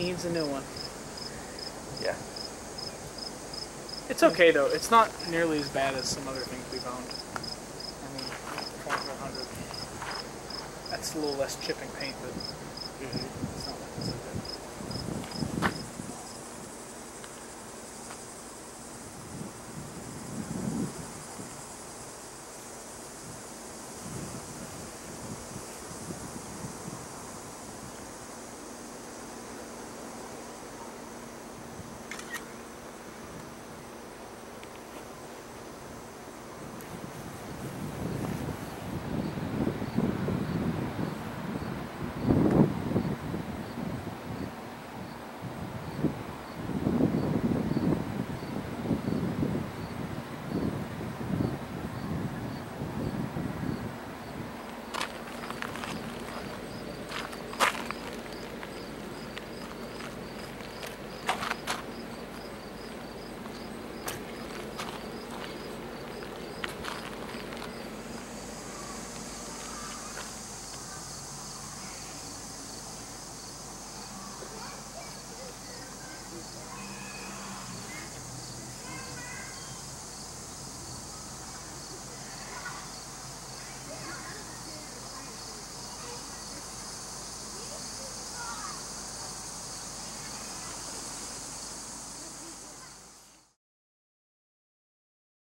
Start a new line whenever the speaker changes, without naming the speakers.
needs a new one.
Yeah.
It's okay though. It's not nearly as bad as some other things we've owned. I mean, 2400. That's a little less chipping paint, but
Mm-hmm.
it's not